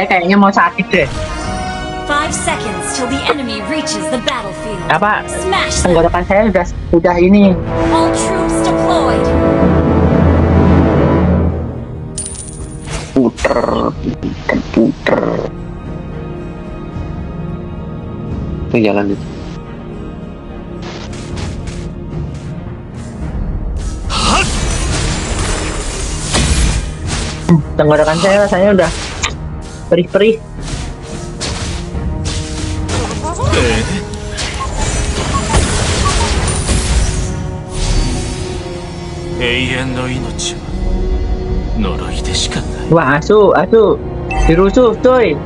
Saya kayaknya mau sakit deh. Five seconds till the enemy reaches the battlefield. Apa? Smash them! Tenggorokan saya sudah sudah ini. All troops deployed! Puter, puter, puter. Ini jalan itu. Tenggorokan saya rasanya udah Prý, prý. わあ、そう、あそう。ひろそう、太いい。よ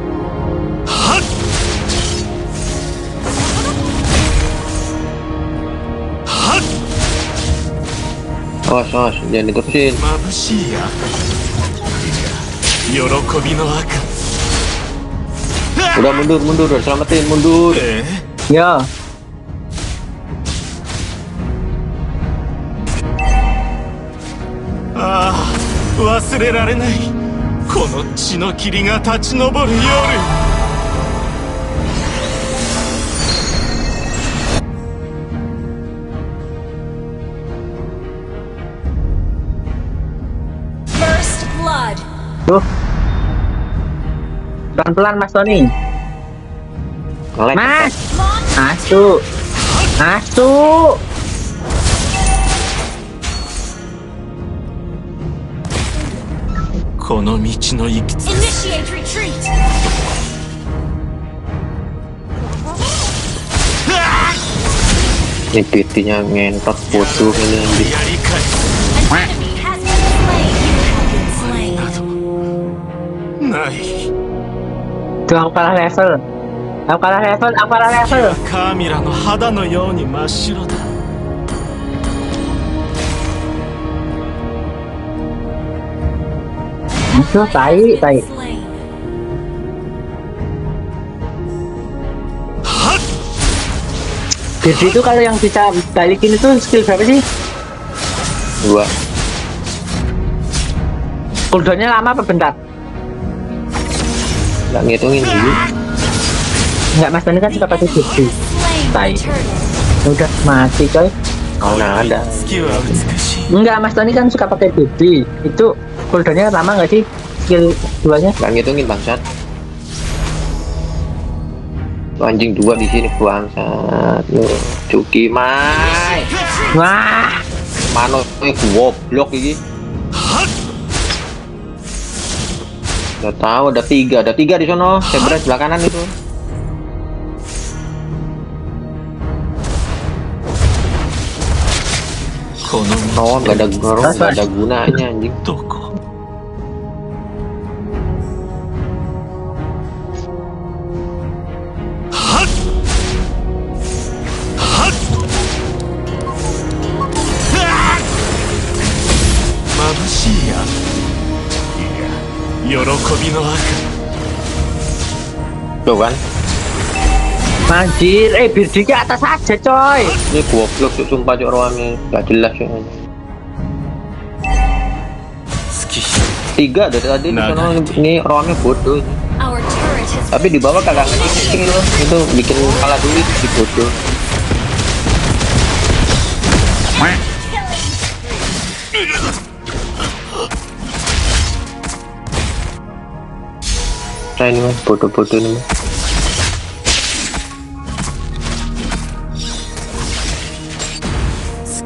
しよし、じゃあ、寝てほしい。眩しいや。喜びの赤。Udah mundur, mundur, udah selamatin, mundur. え Ya, ああ忘れられないこの血の霧が立ち上る夜 First blood! tuh. Pelan-pelan Mas Tony. Mas. Asu. Asu. Ini titinya ngentot bodoh ini. Duh, aku kalah level. Aku kalah level, aku kalah level. Kamira no hada no you ni mashiro da. Itu tai, tai. Jadi itu kalau yang bisa balikin itu skill berapa sih? Dua. Cooldownnya lama apa bentar? nggak ngitungin dulu nggak mas Dani kan suka pakai tujuh tai. Ya udah mati coy. Oh nah ada. Nggak mas Dani kan suka pakai BB itu cooldownnya lama nggak sih? Skill duanya? Nggak ngitungin bangsat. Anjing dua di sini bangsat. Cuki mai. Wah. Mano eh goblok ini Udah tahu ada tiga, ada tiga di sono. Zebra sebelah kanan itu. この Oh, nggak ada nggak ada gunanya anjing. Tuh kan. anjir. Eh, Birdi ke atas aja, coy. Ini goblok cuk sumpah cuk rohani. Nggak jelas 日 Tiga dari tadi di Nah, sono nanti. ini rohani bodoh. Tapi di bawah kagak ngecing loh. Itu bikin kalah dulu di bodoh. Nah ini mas, bodoh-bodoh ini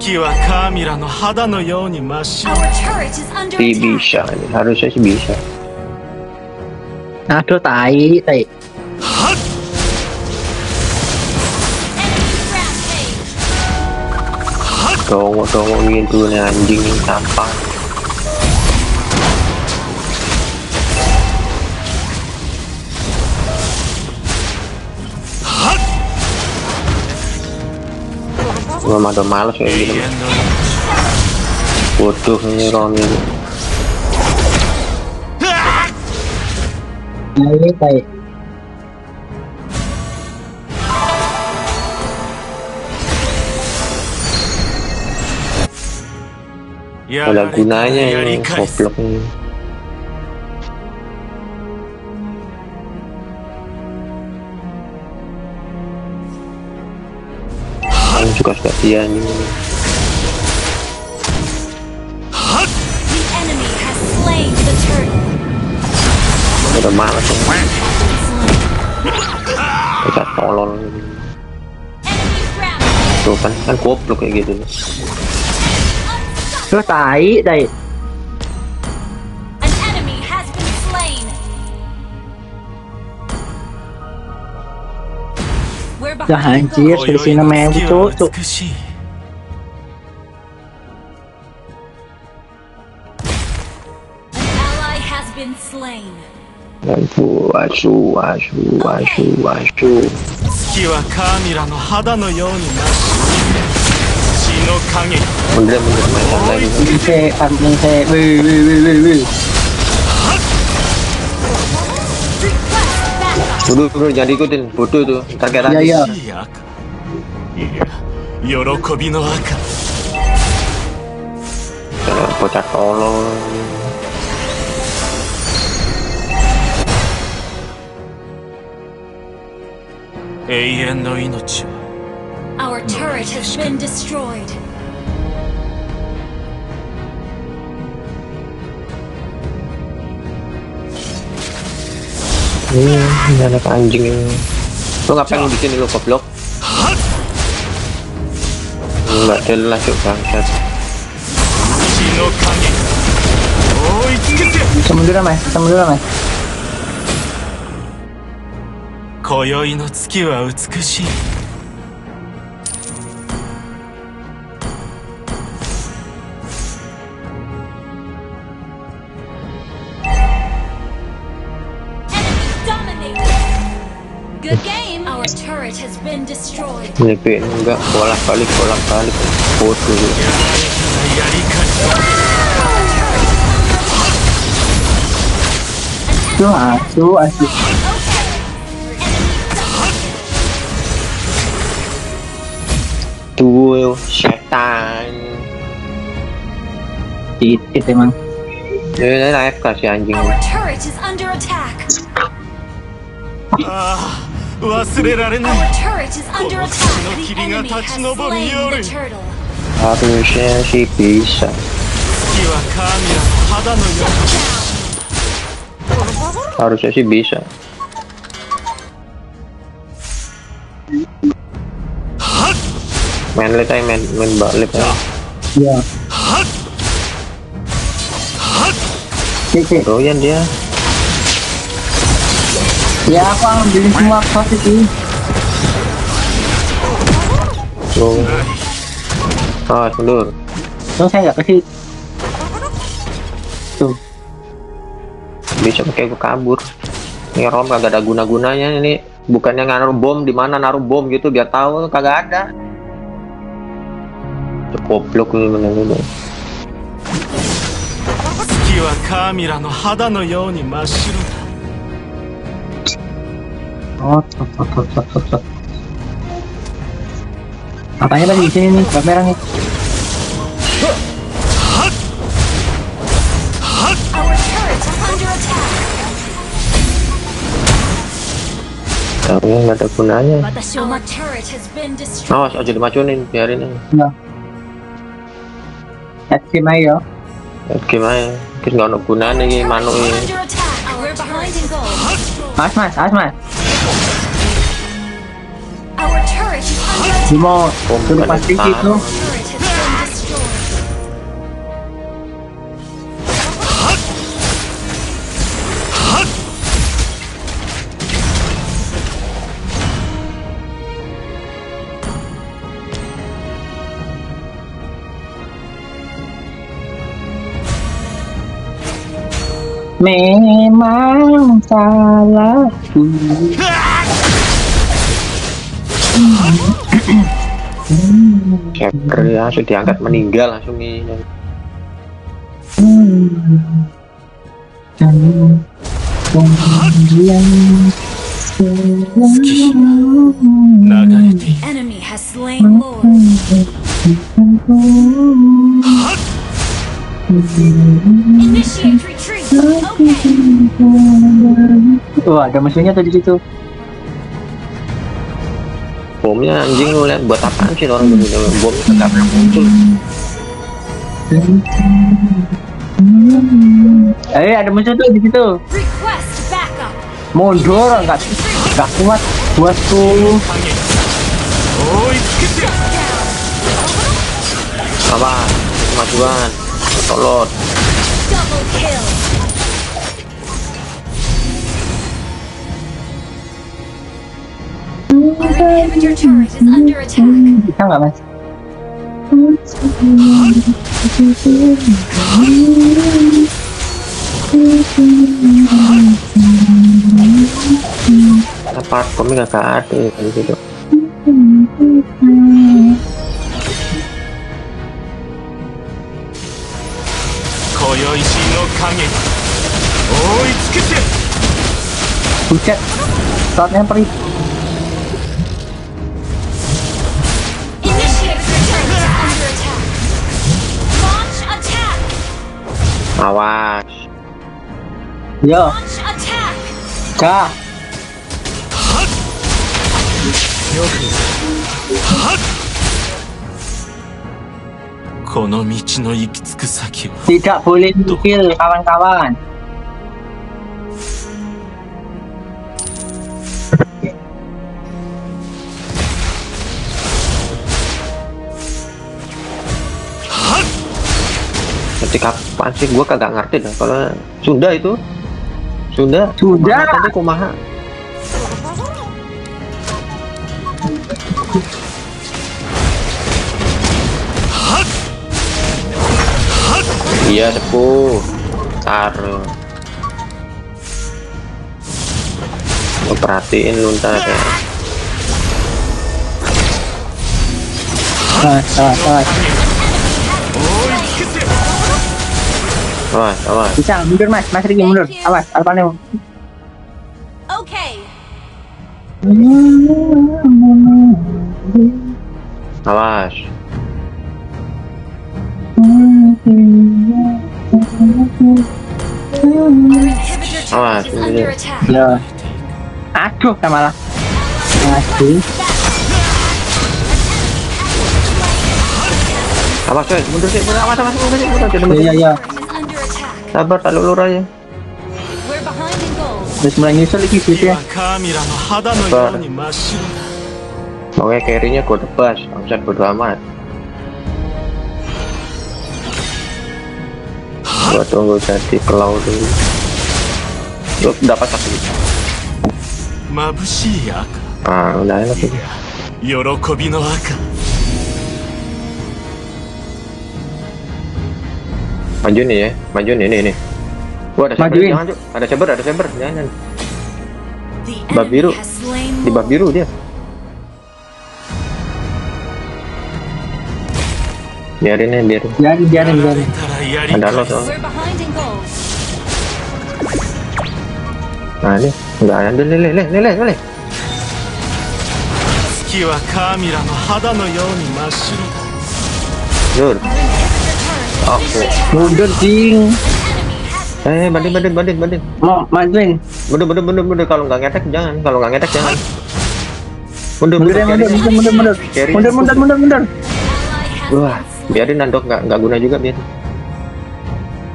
月はカミラの肌のように真っ白 B B siya harusnya si B siya Aduh tai tai Tunggu tunggu gitu nih anjing sampah Gua mah udah males kayak gitu. Bodoh nah, ini Roni. ini baik. Ya, ada gunanya ini goblok ini. Dia nih The enemy has slain the turtle. udah malas. Kita tolol. Tuh kan kan goblok kayak gitu. Terus tai, tai. Los Angeles, creciéndome mucho. シュワシュワシュワシュワシュ月はカーミラの肌のようになし血の影 Ponle, ponle, ponle, ponle, ponle, ponle, ponle, ponle, ponle, ponle, ponle, Dulu dulu jangan diikutin, bodoh itu. Ntar kayak tadi. Iya. iya, iya. Yorokobi no aka. Bocah. Our turret has been destroyed. Iya, ini anak anjing ini. Lu ngapain di sini lu goblok? Enggak jelas yuk bangsat. 血の影追いつけて Bisa munduran, Mas. Bisa munduran, Mas. 今宵の月は美しい Nyepin enggak bolak balik bolak balik foto Tuh asu asu. Tuh setan. Titit emang. Ini naik kasih ya, anjing. ああ忘れられな Our い turret is under attack. The enemy has slain the turtle. Harusnya sih bisa. 月はカーミラの肌のよ Harusnya sih bisa. Main late aja, main, main balik aja. Iya. Cek, cek. Doyan dia. Ya, aku ambilin semua posisi. Tuh. Ah, mundur. Terus saya nggak kasih. Tuh. Bisa pakai gua kabur. Ini rom kagak ada guna-gunanya ini. Bukannya naruh bom di mana naruh bom gitu biar tahu kagak ada. Goblok ini bener-bener. 月はカーミラの肌のように真っ白だ Oh, tot, tot, tot, tot, tot, tot. Apanya tadi di sini nih, kamera nih. Tapi nggak ada gunanya. Awas aja dimacunin, biarin aja. Nah. Yakin aja. Ya, gimana? Terus nggak ada gunanya ini is ini. Mas, mas, mas, mas. Gitu. Turret has been destroyed. Memang salahku. Checker Hacker ya, langsung diangkat meninggal langsung nih. Enemy Wah, ada mesinnya tadi situ bomnya anjing lu lihat buat apaan sih orang begitu bom itu? Nggak pernah muncul. Eh ada muncul tuh di situ. Mundur enggak enggak kuat buat tuh. Apa kemajuan tolot. Bisa nggak mas? Tepat kami nggak ada kayak gitu. Buset, saatnya perih. awas Yo, Launch attack. 자. この道の行き着く先は Tidak boleh kill kawan-kawan. Ketika kapan sih gua kagak ngerti dah kalau Sunda itu. Sunda Sunda. kumaha tadi kumaha? Iya sepuh taruh. Perhatiin lu ntar ya Awas, awas, awas. Awas awas. Bisa mundur mas, mas Riki mundur. Awas, awas. Our inhibitor Awas, attack. Ya. Aduh, malah. Aduh. awas coy mundur sih mundur. Awas awas mundur sih mundur jangan Ya, sabar tak lulur aja We're behind in gold. Terus mulai nyusul lagi gitu 次 ya. はカーミラの肌のように真っ白だ Pokoknya carry-nya gue tebas, omset bodo amat. Gua tunggu jadi kelau dulu. Lu dapat satu. 眩しい赤 Ah, udah enak itu. 喜びの赤 Maju nih ya, maju nih, nih, nih. Wah, ada saber, Majuin. jangan, Cuk. Ada saber, ada saber, jangan. The Bab biru. enemy has slain Di bab Lord. biru dia. Biarin ya, biarin. Biarin, biarin, やら biarin. れたらやり Ada 返 lo す soalnya. We're behind in gold. Nah, ini. Enggak ada, nih, nih, nih, nih, nih, nih. 月はカーミラの肌のように真っ白だ Jur. Attack. Mundur, ding. Eh, banding, banding, banding, banding. Mau majuin. Mundur, mundur, mundur, mundur. Kalau nggak ngetek jangan. Kalau nggak ngetek jangan. Mundur, Mundur mundur, mundur, mundur, mundur, mundur. Mundur, mundur, mundur, Wah, biarin nandok nggak nggak guna juga biarin.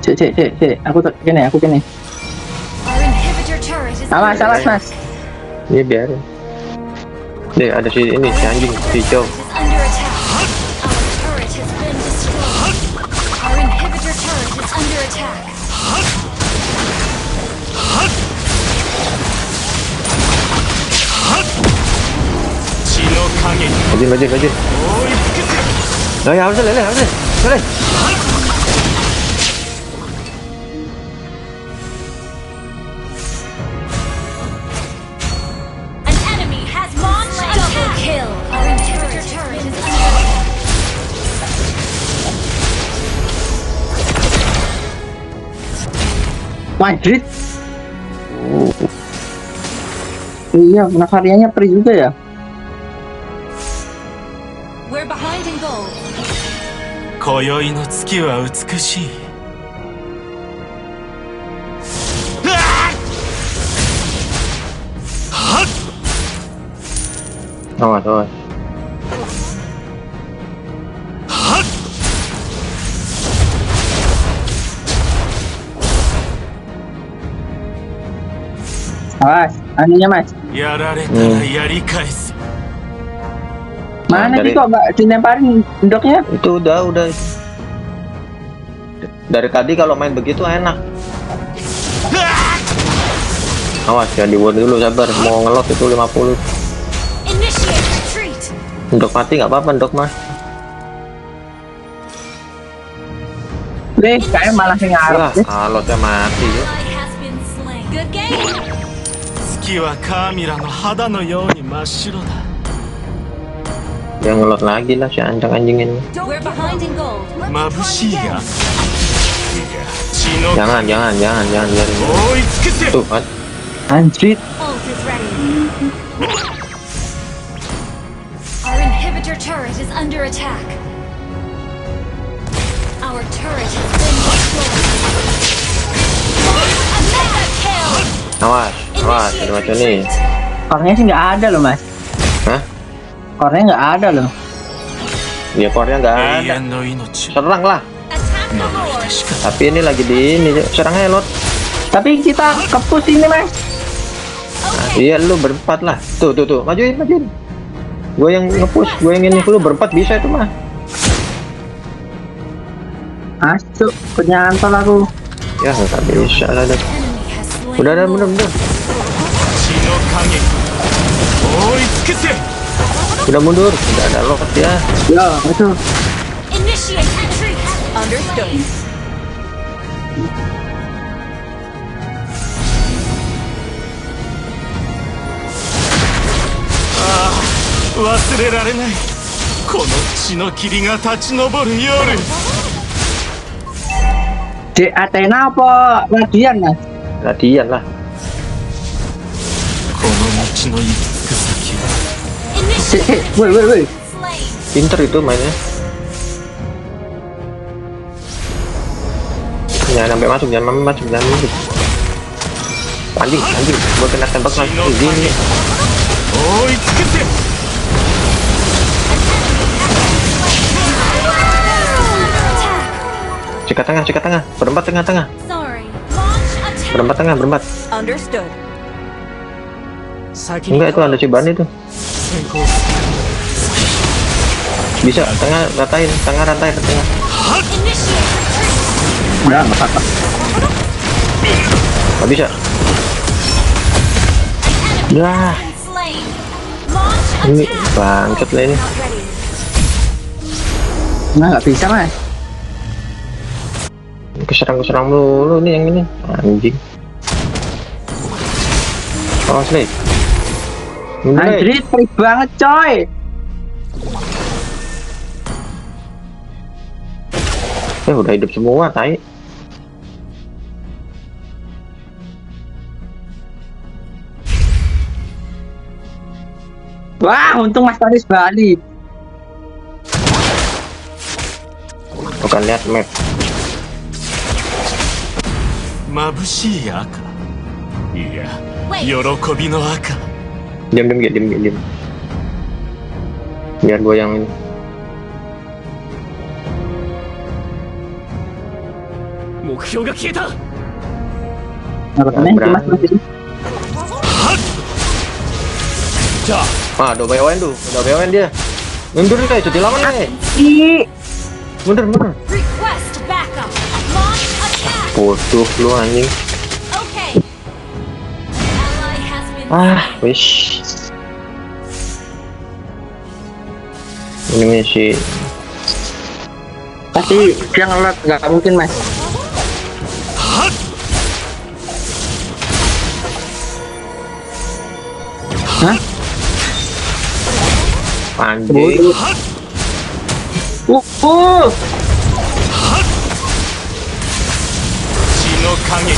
Cek, cek, cek, cek. Aku tak kene, aku kene. Awas, awas, mas. Iya biarin. Deh ada si ini si anjing si hijau. Launched a double kill. Our inhibitor turret is under attack. Madrid. Iya, nah juga ya. We're behind in gold. 今宵の月は美しい awas awas Awas, anunya mas. やられたらやり返す Mana dari- sih kok mbak dilemparin endoknya? itu udah udah dari tadi kalau main begitu enak awas jangan di ward dulu sabar mau ngelot itu 50 Initiate retreat. untuk mati nggak apa-apa untuk mah Deh, kayak malah sing ngarep. lah deh. alotnya mati ya Ally has been slain. Good game. 月はカーミラの肌のように真っ白だ yang ngelot lagi lah si anjing anjing ini. Jangan, jangan, jangan, jangan biarin. Tuh kan. Anjir. Our inhibitor turret is under attack. Our turret has been destroyed. Awas, awas, ada macam ni. Orangnya sih nggak ada loh mas. Hah? Kornya nggak ada loh. Ya kornya nggak ada. Serang lah. Tapi ini lagi di ini serang aja Tapi kita kepus ini mas. Nah, iya lu berempat lah. Tuh tuh tuh majuin majuin. Gue yang ngepus. gue yang ini lu berempat bisa itu mah. Masuk penyantol aku. Ya nggak bisa lah. Udah udah udah. bener. 血の影追い尽くせ udah mundur udah ada lot ya Yo, itu. Initiate retreat. Understood. 忘れられないこの血の霧が立ち上る夜 Di Athena apa Radian mas? latihan lah この道の行き着く先は Shit. Woi, woi, woi. Pinter itu mainnya. Jangan sampai masuk, jangan sampai masuk, jangan masuk. Anjing, anjing, gua kena tembak lagi ini. Cekat tengah, cekat tengah. Berempat tengah, tengah. Berempat tengah, berempat. Enggak itu ada cobaan itu bisa tengah ratain tengah rantai ke tengah. Udah nggak apa-apa. nggak bisa. Launch ini bangket lah ini. Nah nggak bisa mas. keserang keserang dulu nih yang ini anjing nih Mulai. Anjir, pelit banget coy. Eh udah hidup semua tai. Wah, untung Mas Tanis Bali. Bukan lihat map. 眩しい赤いや Wait. 喜びの赤 diam diam diam diam diam. Biar gue yang ini. Ah, udah bayawan tuh, udah bayawan dia. Mundur nih kayak cuti lama nih. Mundur, mundur. Bodoh lu anjing. ah wish ini misi tapi dia ngelot nggak mungkin mas Hah? Anjing. Uh, uh. Shino Kage.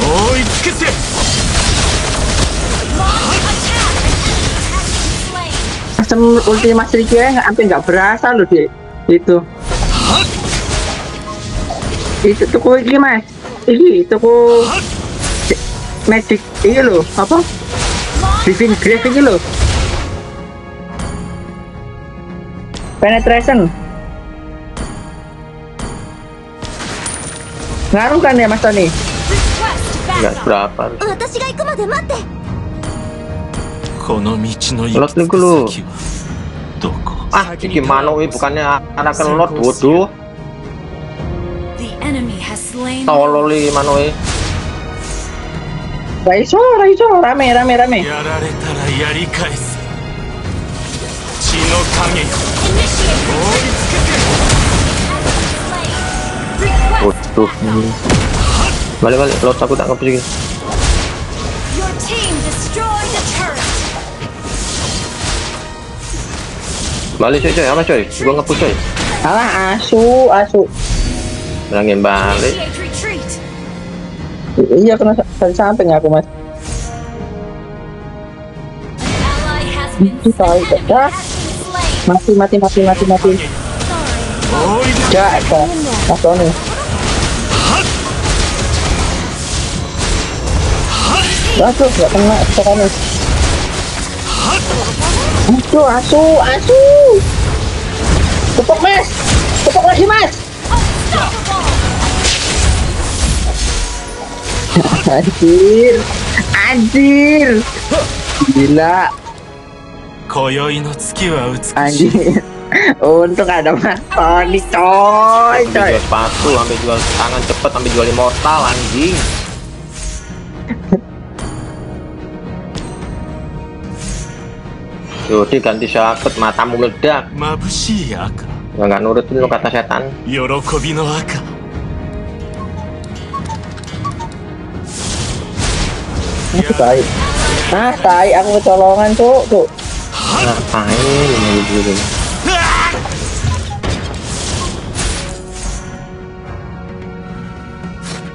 Oitsukese. Asem ulti Mas Riki ya nggak sampai nggak berasa loh di itu. Itu tuku iki Mas. Iki tuku magic iki loh apa? Divine Grave iki loh. penetration ngaruh kan ya mas Tony Request nggak backup. berapa 私 Lot niku lu. Ah, iki manuk iki bukannya anakan lot bodoh. Tolol iki e, manuk iki. Ra iso, ra iso, rame rame rame. Bodoh. Balik-balik, lot aku tak ngepus iki. Balik coy coy, apa coy? Gua ngepush coy. Alah, asu, asu. Bilangin balik. Iya kena dari samping aku mas. Sorry. Ah. Mati, mati, mati, mati, mati. Jack, kok. Mas Tony masuk gak kena, kok Asu, asu, asu. Tepuk mas, tepuk lagi mas. Anjir, anjir. Gila. Anjir. Untung ada Mas Tony coy. Ambil jual sepatu, ambil jual tangan cepet, ambil jual immortal anjing. Tuh, diganti syakut matamu meledak. Ya enggak nurutin lo kata setan. Yorokobi no Aku tai. Ya. Ah, tai aku kecolongan, Cuk. Tuh. Ngapain ini gitu.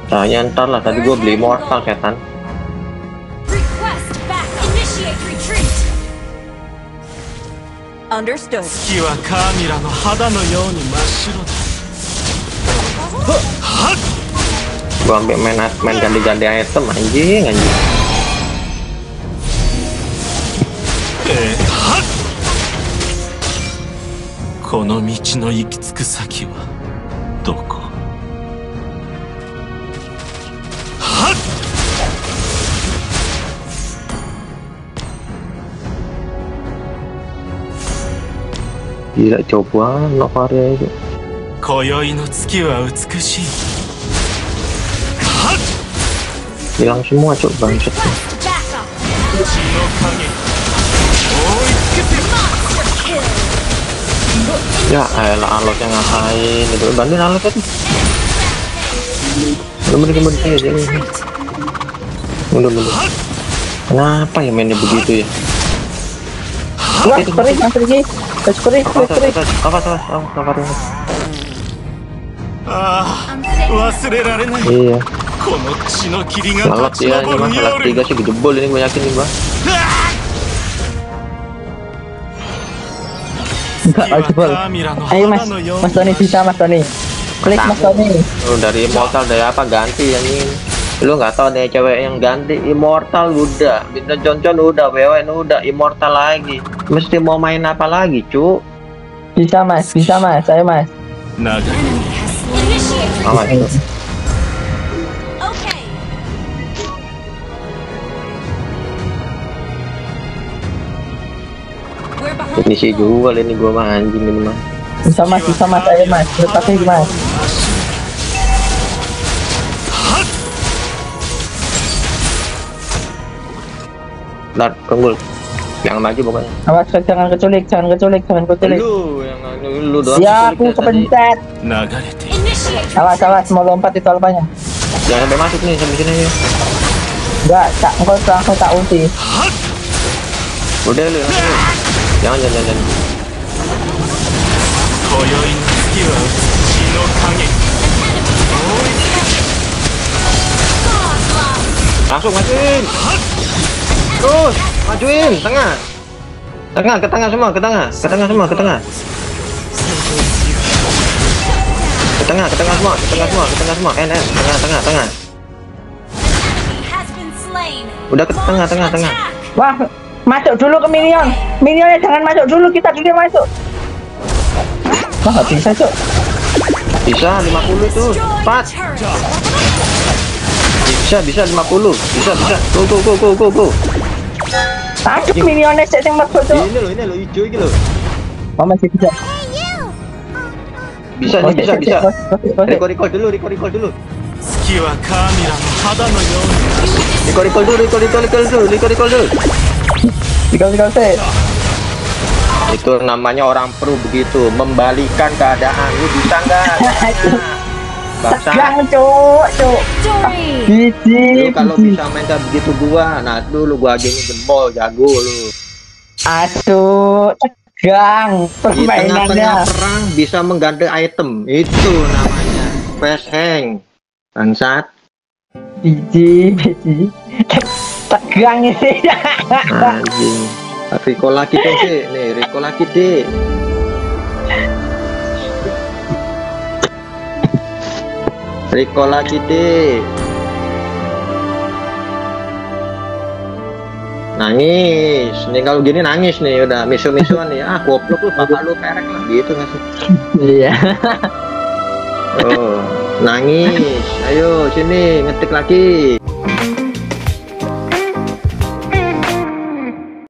Tanya ntar lah tadi gue beli mortal setan. Understood. 月はカーミラの肌のように真っ白だ Gue ambil main main ganti-ganti item anjing anjing ええこの道の行き着く先は gila coba no karya itu. Koyoi no tsuki wa utsukushi. Hilang semua cok bangset. Ya elah alotnya ngapain itu bantuin alotnya tuh. Bener-bener kembali aja nih. Mundur-mundur. Kenapa ya mainnya begitu ya? Wah, sering, sering. Riki Mas kering, Awas kering, kering awas awas awas awas awas ああ忘れられない Iya この血の霧が Ngelot 立ち ya ini 上 mah る salah 夜 tiga sih jebol ini gue yakin nih gua Enggak, 月は ayo jebol カーミラの Ayo mas, 肌のよう mas Tony に bisa mas Tony Klik mas Tony Lu dari immortal dari apa ganti yang ini Lu nggak tahu deh cewek yang ganti immortal udah Bintang Joncon udah WWN udah immortal lagi Mesti mau main apa lagi cu Bisa mas, bisa mas, saya mas. 長い Enemy has slain. Initiate Awas retreat. cu Okay. We're behind. Ini sih jual ini gua mah anjing ini mah Bisa mas, bisa mas, saya mas. Lepasin mas. Lat, kenggul jangan maju pokoknya. Awas jangan keculik jangan keculik jangan keculik. Lu yang lu doang ya aku kepencet. Awas awas mau lompat itu alpanya. Jangan sampai masuk nih sampai sini nih. Enggak tak engkau langsung tak ulti. Udah lu jangan jangan jangan, jangan. langsung masukin. Terus majuin tengah Tengah ke tengah semua ke tengah ke tengah semua ke tengah ke tengah ke tengah semua ke tengah semua ke tengah semua N N tengah tengah tengah. Udah ke tengah, tengah, tengah. Wah, masuk dulu ke minion Minionnya jangan masuk dulu, kita dulu masuk Wah, nggak bisa, Cuk. Bisa 50 itu. Destroy the Cepat. Bisa bisa 50. Bisa bisa. Go go go go go go. Tangkep minionnya cek yang merkut tuh. Ini loh, ini loh hijau gitu loh. Mama sih bisa. Bisa oh, bisa, bisa. Riko Riko dulu, Riko Riko dulu. Riko Riko dulu, Riko Riko Riko dulu, Riko Riko dulu. Riko Riko set. Itu namanya orang pro begitu, membalikan keadaan lu bisa nggak? Nah. Bangsa. Tegang, Cuk, Cuk. Biji, Lu kalau bisa main kayak begitu gua, nah dulu gua aja ini jempol jago lu. Aduh, tegang Di tengah-tengah permainannya. perang bisa mengganti item, itu namanya fast hang. Bangsat. Biji, biji. Tegang ini. Anjing. Recall lagi dong sih, nih recall lagi deh. Lagi deh. Nangis, nih kalau gini nangis nih udah misu-misuan nih ah goblok lu bapak lu perek lah gitu nggak sih? Iya. Oh, nangis, ayo sini ngetik lagi.